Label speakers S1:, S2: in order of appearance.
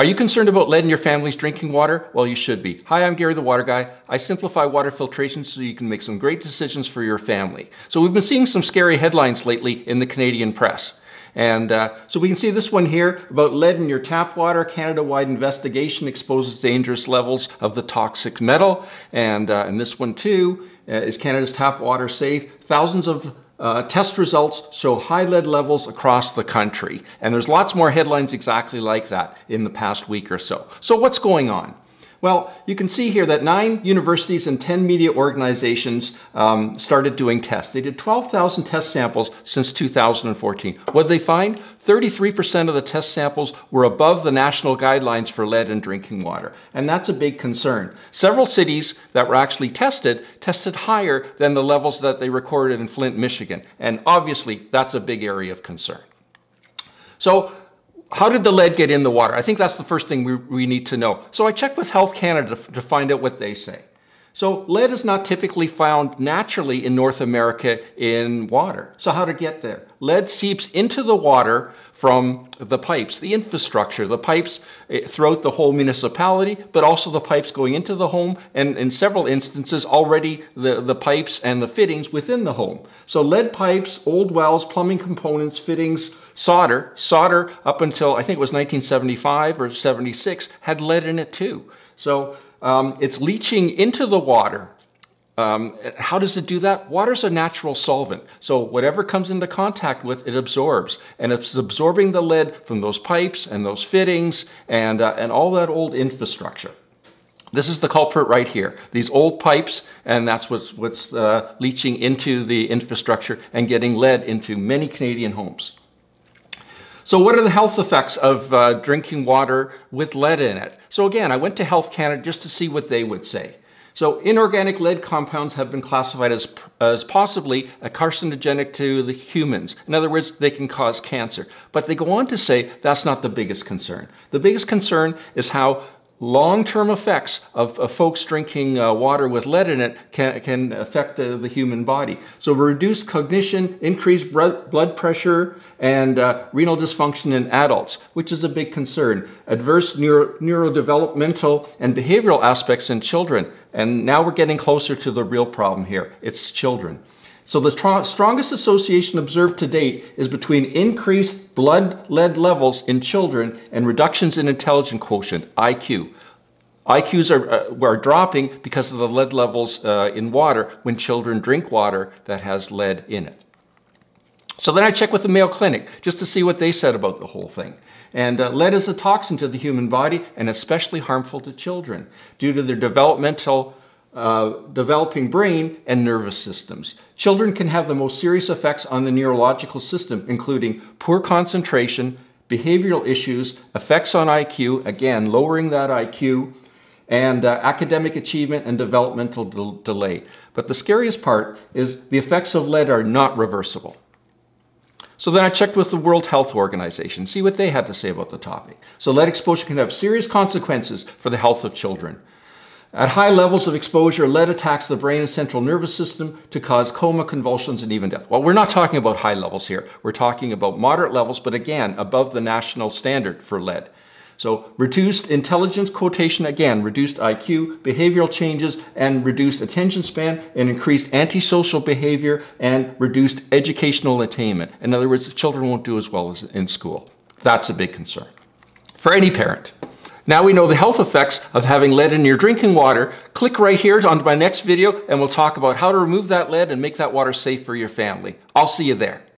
S1: Are you concerned about lead in your family's drinking water? Well, you should be. Hi, I'm Gary the Water Guy. I simplify water filtration so you can make some great decisions for your family. So we've been seeing some scary headlines lately in the Canadian press. And uh, so we can see this one here about lead in your tap water. Canada-wide investigation exposes dangerous levels of the toxic metal. And, uh, and this one too, uh, is Canada's tap water safe? Thousands of uh, test results show high lead levels across the country. And there's lots more headlines exactly like that in the past week or so. So what's going on? Well, you can see here that nine universities and 10 media organizations um, started doing tests. They did 12,000 test samples since 2014. What did they find? 33% of the test samples were above the national guidelines for lead in drinking water. And that's a big concern. Several cities that were actually tested tested higher than the levels that they recorded in Flint, Michigan. And obviously, that's a big area of concern. So how did the lead get in the water? I think that's the first thing we, we need to know. So I checked with Health Canada to, to find out what they say. So lead is not typically found naturally in North America in water. So how to get there? Lead seeps into the water from the pipes, the infrastructure, the pipes eh, throughout the whole municipality, but also the pipes going into the home, and in several instances already the, the pipes and the fittings within the home. So lead pipes, old wells, plumbing components, fittings, solder, solder up until I think it was 1975 or 76 had lead in it too. So um, it's leaching into the water. Um, how does it do that? Water's a natural solvent. So whatever comes into contact with, it absorbs. And it's absorbing the lead from those pipes and those fittings and, uh, and all that old infrastructure. This is the culprit right here. These old pipes, and that's what's, what's uh, leaching into the infrastructure and getting lead into many Canadian homes. So what are the health effects of uh, drinking water with lead in it? So again, I went to Health Canada just to see what they would say. So inorganic lead compounds have been classified as, as possibly carcinogenic to the humans. In other words, they can cause cancer. But they go on to say that's not the biggest concern. The biggest concern is how long-term effects of, of, folks drinking uh, water with lead in it can, can affect the, the, human body. So reduced cognition, increased blood pressure, and uh, renal dysfunction in adults, which is a big concern. Adverse neuro neurodevelopmental and behavioral aspects in children. And now we're getting closer to the real problem here. It's children. So the strongest association observed to date is between increased blood lead levels in children and reductions in intelligence quotient, IQ. IQs are, uh, are dropping because of the lead levels uh, in water when children drink water that has lead in it. So then I checked with the Mayo Clinic just to see what they said about the whole thing. And uh, lead is a toxin to the human body and especially harmful to children due to their developmental uh, developing brain and nervous systems. Children can have the most serious effects on the neurological system, including poor concentration, behavioral issues, effects on IQ, again, lowering that IQ, and uh, academic achievement and developmental de delay. But the scariest part is the effects of lead are not reversible. So then I checked with the World Health Organization, see what they had to say about the topic. So lead exposure can have serious consequences for the health of children. At high levels of exposure, lead attacks the brain and central nervous system to cause coma, convulsions, and even death. Well, we're not talking about high levels here. We're talking about moderate levels, but again, above the national standard for lead. So reduced intelligence quotation, again, reduced IQ, behavioral changes, and reduced attention span, and increased antisocial behavior, and reduced educational attainment. In other words, children won't do as well as in school. That's a big concern for any parent. Now we know the health effects of having lead in your drinking water. Click right here on my next video and we'll talk about how to remove that lead and make that water safe for your family. I'll see you there.